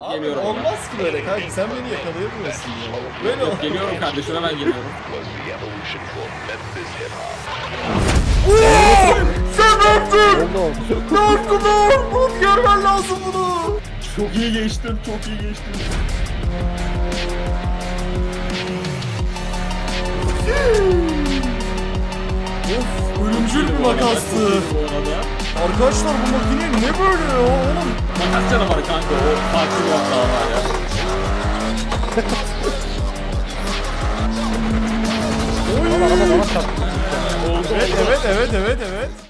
Abi Geliyorum. olmaz ki böyle kanka sen beni yakalayamıyorsun ya. Böyle Yok geliyorum kardeşim hemen geliyorum. Sen ne yaptın? ne yaptın lan? Bunu görmen lazım bunu. Çok iyi geçtim çok iyi geçtim. Of ölümcül bir makastı. Arkadaşlar bu makine ne böyle ya oğlum? Makas canavarı kanka o farklı bir hata var ya. Oy. Araba bana çarptı. Evet evet evet evet evet.